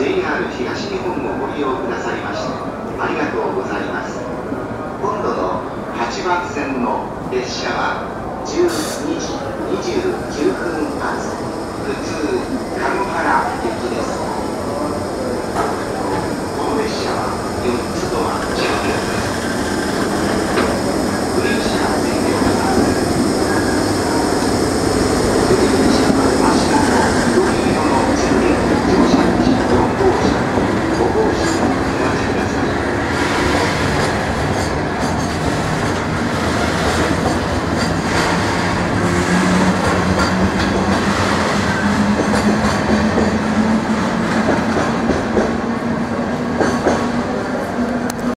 JR 東日本をご利用くださいましてありがとうございます。今度の8番線の列車は10